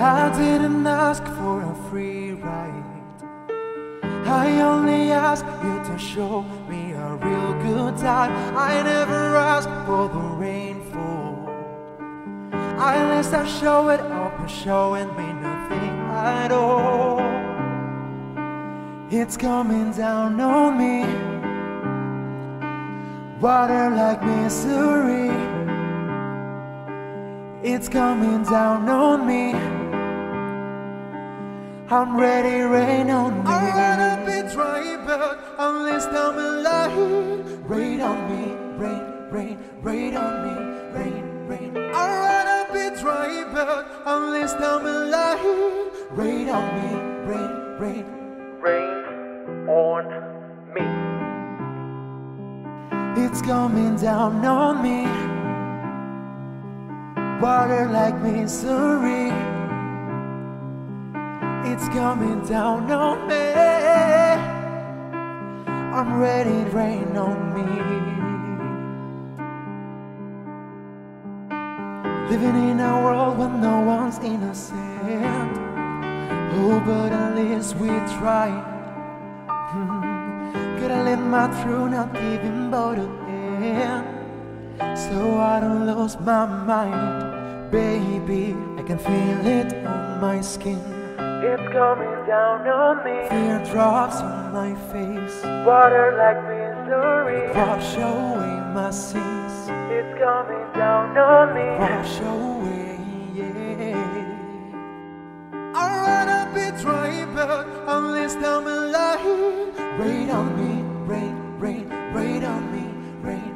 I didn't ask for a free ride. I only asked you to show me a real good time. I never asked for the rainfall. Unless I show it up, you're showing me nothing at all. It's coming down on me. Water like misery. It's coming down on me. I'm ready, rain on me. I wanna be dry, but unless I'm alive. Rain on me, rain, rain, rain on me, rain, rain. I wanna be dry, but unless I'm alive. Rain on me, rain, rain, rain on me. It's coming down on me. Water like misery. It's coming down on me. I'm ready, to rain on me. Living in a world where no one's innocent. Oh, but at least we try. Hmm. Gotta live my through, not giving both a hand. So I don't lose my mind, baby. I can feel it on my skin. It's coming down on me. Teardrops on my face. Water like misery. Wash away my sins. It's coming down on me. Wash away, yeah. I wanna be dry, but unless I'm alive. Rain on me, rain, rain, rain on me, rain,